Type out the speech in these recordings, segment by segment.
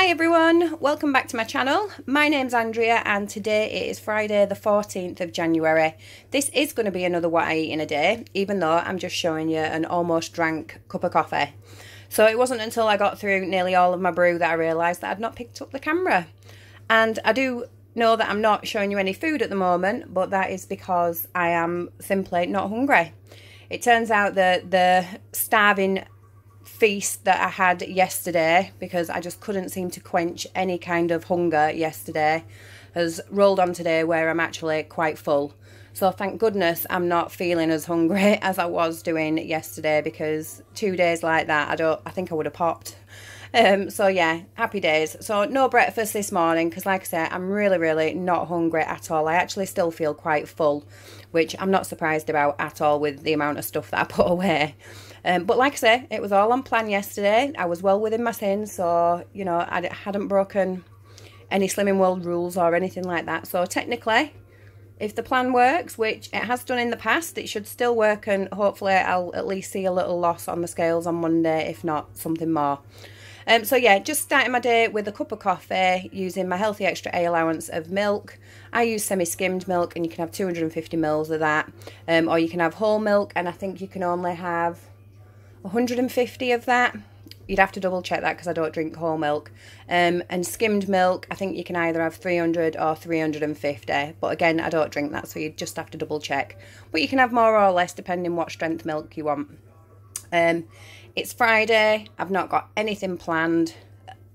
Hi everyone, welcome back to my channel. My name's Andrea and today it is Friday the 14th of January. This is going to be another what I eat in a day, even though I'm just showing you an almost drank cup of coffee. So it wasn't until I got through nearly all of my brew that I realised that I'd not picked up the camera. And I do know that I'm not showing you any food at the moment, but that is because I am simply not hungry. It turns out that the starving feast that I had yesterday because I just couldn't seem to quench any kind of hunger yesterday has rolled on today where I'm actually quite full. So thank goodness I'm not feeling as hungry as I was doing yesterday because two days like that I don't I think I would have popped. Um, so yeah, happy days. So no breakfast this morning because like I said, I'm really, really not hungry at all. I actually still feel quite full, which I'm not surprised about at all with the amount of stuff that I put away. Um, but like I say, it was all on plan yesterday. I was well within my sins, so, you know, I hadn't broken any Slimming World rules or anything like that. So technically, if the plan works, which it has done in the past, it should still work and hopefully I'll at least see a little loss on the scales on Monday, if not something more. Um, so yeah, just starting my day with a cup of coffee using my healthy extra A allowance of milk. I use semi-skimmed milk and you can have 250 mils of that. Um, or you can have whole milk and I think you can only have 150 of that. You'd have to double check that because I don't drink whole milk. Um, and skimmed milk, I think you can either have 300 or 350. But again, I don't drink that, so you just have to double check. But you can have more or less depending what strength milk you want. Um, it's Friday. I've not got anything planned.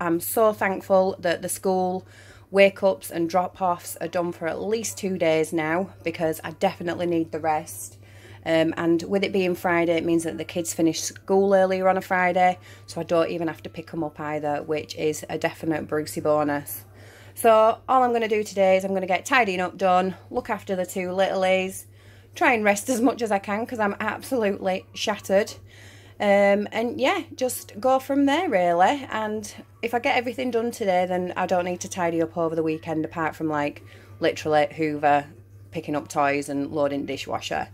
I'm so thankful that the school wake ups and drop offs are done for at least two days now because I definitely need the rest. Um, and with it being Friday, it means that the kids finish school earlier on a Friday, so I don't even have to pick them up either, which is a definite Brucey bonus. So all I'm going to do today is I'm going to get tidying up done, look after the two littlies, try and rest as much as I can because I'm absolutely shattered. Um, and yeah, just go from there really. And if I get everything done today, then I don't need to tidy up over the weekend apart from like literally Hoover, picking up toys and loading dishwasher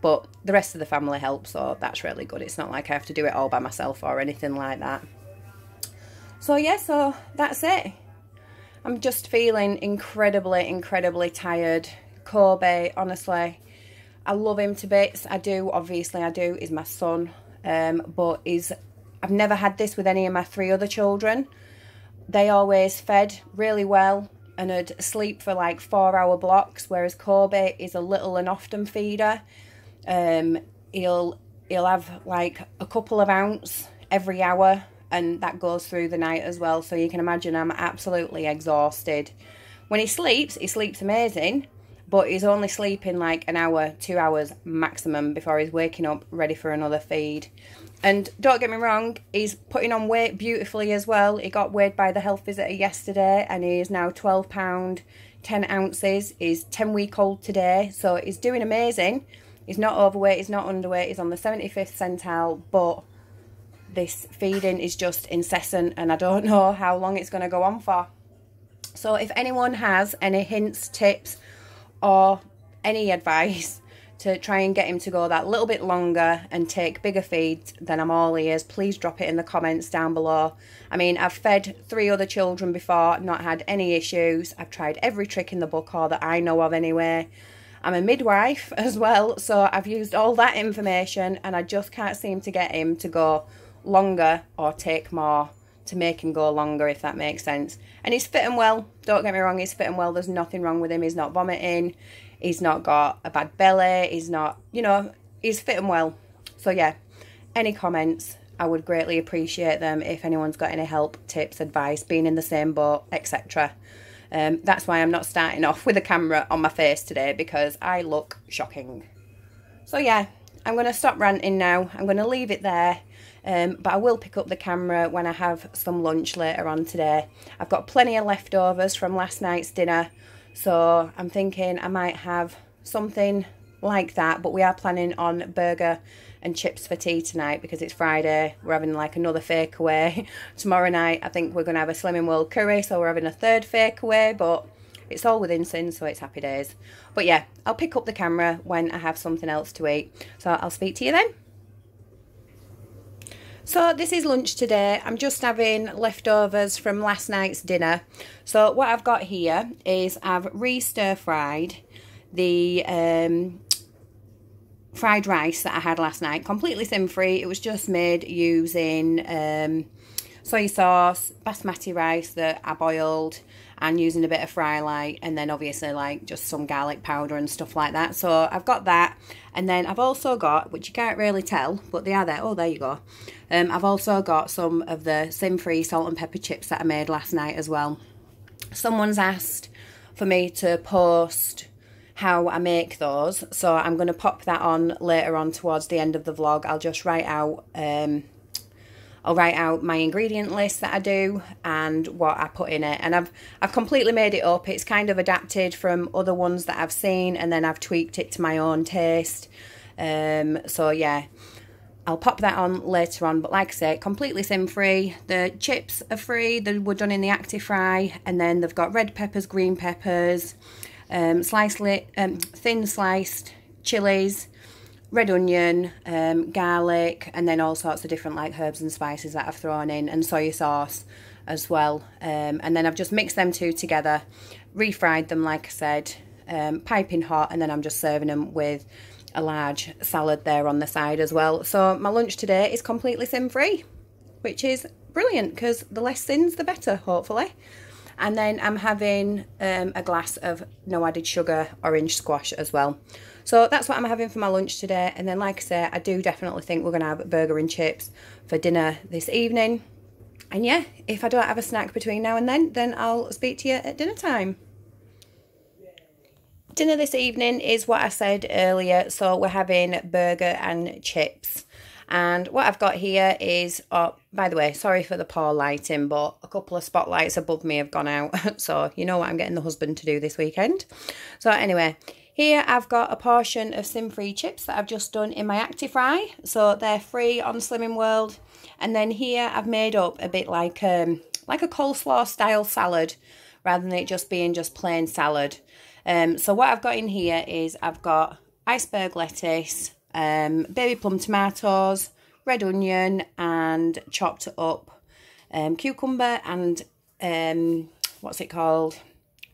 but the rest of the family helps so that's really good. It's not like I have to do it all by myself or anything like that. So yeah so that's it. I'm just feeling incredibly incredibly tired. Kobe honestly I love him to bits. I do obviously I do. Is my son um, but is I've never had this with any of my three other children. They always fed really well and would sleep for like four hour blocks whereas Kobe is a little and often feeder um, he'll he'll have like a couple of ounce every hour and that goes through the night as well. So you can imagine I'm absolutely exhausted. When he sleeps he sleeps amazing but he's only sleeping like an hour two hours maximum before he's waking up ready for another feed. And don't get me wrong he's putting on weight beautifully as well. He got weighed by the health visitor yesterday and he is now 12 pound 10 ounces. He's 10 week old today so he's doing amazing He's not overweight, he's not underweight, he's on the 75th centile, but this feeding is just incessant and I don't know how long it's going to go on for. So if anyone has any hints, tips or any advice to try and get him to go that little bit longer and take bigger feeds, then I'm all ears. Please drop it in the comments down below. I mean, I've fed three other children before, not had any issues. I've tried every trick in the book or that I know of anyway. I'm a midwife as well, so I've used all that information and I just can't seem to get him to go longer or take more to make him go longer, if that makes sense. And he's fitting well. Don't get me wrong, he's fitting well. There's nothing wrong with him. He's not vomiting. He's not got a bad belly. He's not, you know, he's fitting well. So yeah, any comments, I would greatly appreciate them if anyone's got any help, tips, advice, being in the same boat, etc. Um, that's why I'm not starting off with a camera on my face today because I look shocking. So yeah, I'm going to stop ranting now. I'm going to leave it there. Um, but I will pick up the camera when I have some lunch later on today. I've got plenty of leftovers from last night's dinner. So I'm thinking I might have something like that. But we are planning on burger and chips for tea tonight because it's Friday. We're having like another fake away. Tomorrow night, I think we're going to have a Slimming World curry, so we're having a third fake away, but it's all within sin, so it's happy days. But yeah, I'll pick up the camera when I have something else to eat. So I'll speak to you then. So this is lunch today. I'm just having leftovers from last night's dinner. So what I've got here is I've re-stir fried the um, fried rice that I had last night. Completely sin free. It was just made using um, soy sauce, basmati rice that I boiled and using a bit of fry light and then obviously like just some garlic powder and stuff like that. So I've got that and then I've also got, which you can't really tell, but they are there. Oh, there you go. Um, I've also got some of the sin-free salt and pepper chips that I made last night as well. Someone's asked for me to post how I make those. So I'm going to pop that on later on towards the end of the vlog. I'll just write out um, I'll write out my ingredient list that I do and what I put in it. And I've I've completely made it up. It's kind of adapted from other ones that I've seen and then I've tweaked it to my own taste. Um, so yeah, I'll pop that on later on. But like I say, completely sin free. The chips are free. They were done in the Actifry. And then they've got red peppers, green peppers, um, sliced, um, thin sliced chilies, red onion, um, garlic, and then all sorts of different like herbs and spices that I've thrown in, and soy sauce as well. Um, and then I've just mixed them two together, refried them like I said, um, piping hot, and then I'm just serving them with a large salad there on the side as well. So my lunch today is completely sin free, which is brilliant because the less sins the better, hopefully. And then I'm having um, a glass of no added sugar orange squash as well. So that's what I'm having for my lunch today. And then, like I say, I do definitely think we're going to have burger and chips for dinner this evening. And yeah, if I don't have a snack between now and then, then I'll speak to you at dinner time. Dinner this evening is what I said earlier. So we're having burger and chips. And what I've got here is, oh, by the way, sorry for the poor lighting, but a couple of spotlights above me have gone out. so you know what I'm getting the husband to do this weekend. So anyway, here I've got a portion of sin-free chips that I've just done in my Actifry. So they're free on Slimming World. And then here I've made up a bit like um, like a coleslaw style salad rather than it just being just plain salad. Um, so what I've got in here is I've got iceberg lettuce, um, baby plum tomatoes, red onion and chopped up um, cucumber and um, what's it called?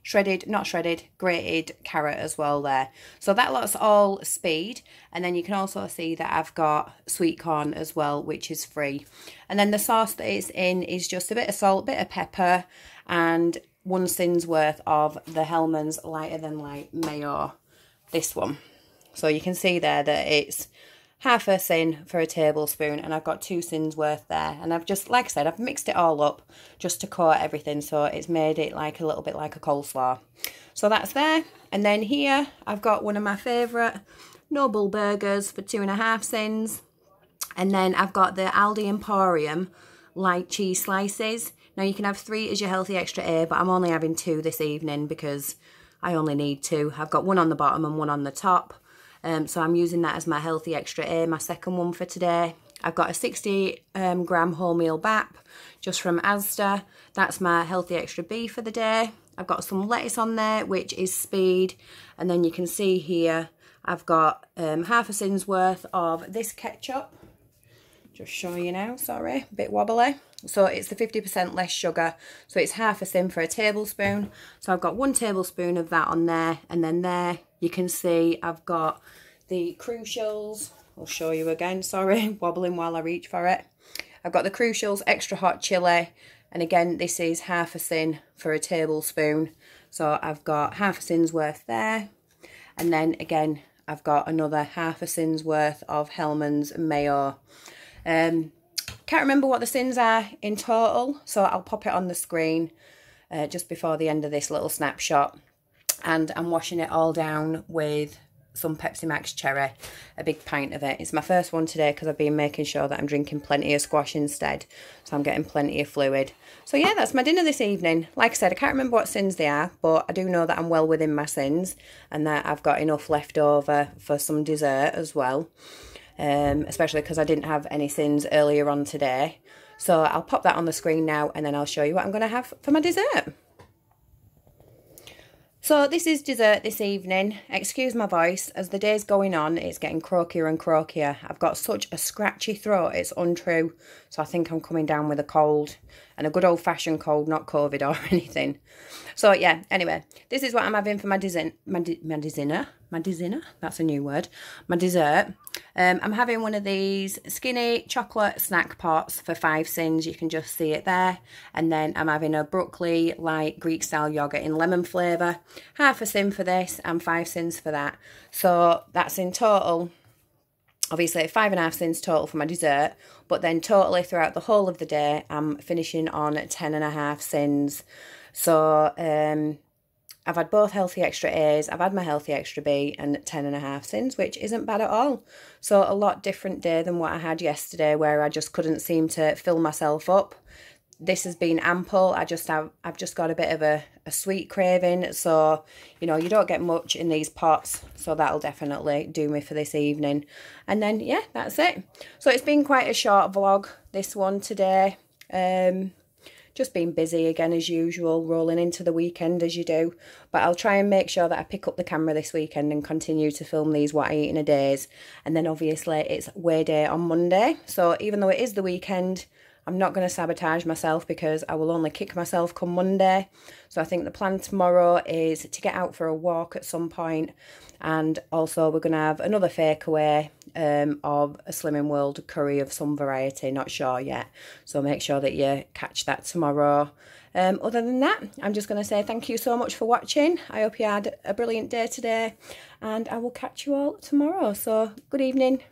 shredded, not shredded, grated carrot as well there. So that looks all speed. And then you can also see that I've got sweet corn as well, which is free. And then the sauce that it's in is just a bit of salt, bit of pepper, and one sin's worth of the Hellmann's Lighter Than Light Mayo. This one. So you can see there that it's half a sin for a tablespoon and I've got two sins worth there. And I've just like I said I've mixed it all up just to coat everything so it's made it like a little bit like a coleslaw. So that's there. And then here I've got one of my favourite No Bull burgers for two and a half sins. And then I've got the Aldi Emporium light cheese slices. Now you can have three as your healthy extra A but I'm only having two this evening because I only need two. I've got one on the bottom and one on the top um, so I'm using that as my healthy extra A, my second one for today. I've got a 60 um, gram wholemeal BAP just from Asda. That's my healthy extra B for the day. I've got some lettuce on there, which is speed. And then you can see here, I've got um, half a sin's worth of this ketchup. Just show you now, sorry, a bit wobbly. So it's the 50% less sugar. So it's half a sin for a tablespoon. So I've got one tablespoon of that on there. And then there you can see I've got the Crucials. I'll show you again, sorry, wobbling while I reach for it. I've got the Crucials extra hot chili. And again, this is half a sin for a tablespoon. So I've got half a sin's worth there. And then again, I've got another half a sin's worth of Hellmann's mayo. Um, can't remember what the sins are in total, so I'll pop it on the screen uh, just before the end of this little snapshot. And I'm washing it all down with some Pepsi Max Cherry, a big pint of it. It's my first one today because I've been making sure that I'm drinking plenty of squash instead. So I'm getting plenty of fluid. So yeah, that's my dinner this evening. Like I said, I can't remember what sins they are, but I do know that I'm well within my sins and that I've got enough left over for some dessert as well um, especially because I didn't have any sins earlier on today. So I'll pop that on the screen now and then I'll show you what I'm going to have for my dessert. So this is dessert this evening. Excuse my voice. As the day's going on, it's getting croakier and croakier. I've got such a scratchy throat, it's untrue. So I think I'm coming down with a cold. And a good old-fashioned cold, not COVID or anything. So yeah, anyway, this is what I'm having for my, dessert. my, my dinner. My dinner? That's a new word. My dessert. Um, I'm having one of these skinny chocolate snack pots for five sins. You can just see it there. And then I'm having a Brooklea light Greek style yogurt in lemon flavour. Half a sin for this and five sins for that. So that's in total obviously five and a half cents total for my dessert but then totally throughout the whole of the day i'm finishing on ten and a half cents so um I've had both healthy extra A's, I've had my healthy extra B and 10 and a sins, which isn't bad at all. So a lot different day than what I had yesterday where I just couldn't seem to fill myself up. This has been ample. I just have I've just got a bit of a, a sweet craving. So, you know, you don't get much in these pots. So that'll definitely do me for this evening. And then yeah, that's it. So it's been quite a short vlog, this one today. Um just been busy again as usual, rolling into the weekend as you do. But I'll try and make sure that I pick up the camera this weekend and continue to film these what I eat in a days. And then obviously it's weigh day on Monday. So even though it is the weekend, I'm not going to sabotage myself because I will only kick myself come Monday. So I think the plan tomorrow is to get out for a walk at some point and also we're going to have another fake away um, of a Slimming World curry of some variety, not sure yet. So make sure that you catch that tomorrow. Um, other than that, I'm just going to say thank you so much for watching. I hope you had a brilliant day today and I will catch you all tomorrow. So good evening.